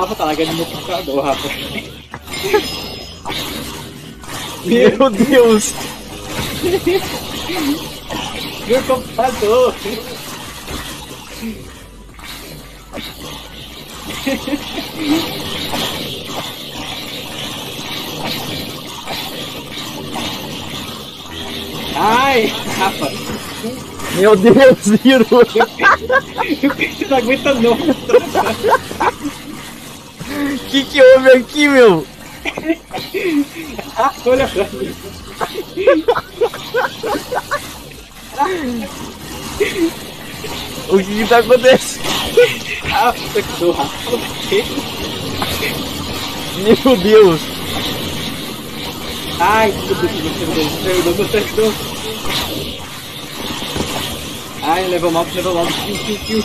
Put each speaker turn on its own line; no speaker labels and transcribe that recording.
Rafa tá largando meu computador, Rafa.
Meu Deus!
Meu computador! Ai, Rafa,
Meu Deus, Ziro!
você não aguenta não.
Que que houve aqui, meu?
Ah, olha pra mim.
O que que tá acontecendo?
Ah, que.
Meu Deus!
Ai, Deus, meu Deus, meu Deus. Ai, levou mal, levou mal. Kill, kill, kill.